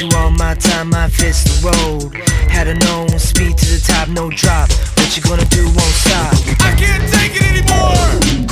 you all my time, my fist the road. Had a known speed to the top, no drop. What you gonna do won't stop. I can't take it anymore.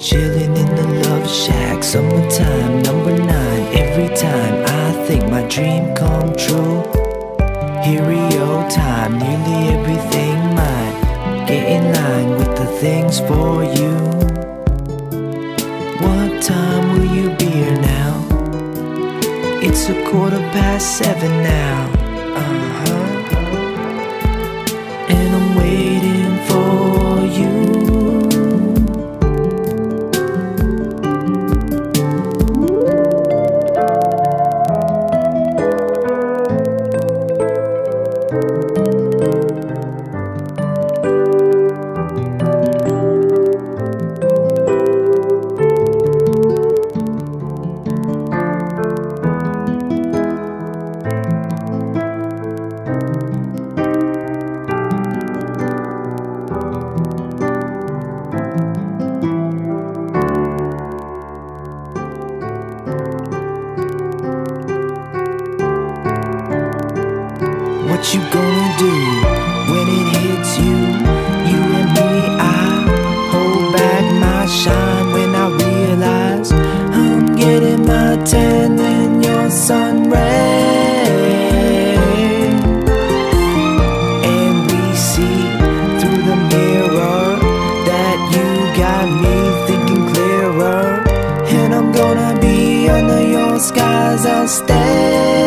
Chilling in the love shack, summertime, number nine. Every time I think my dream come true. here Hero time, nearly everything mine. Get in line with the things for you. What time will you be here now? It's a quarter past seven now. stay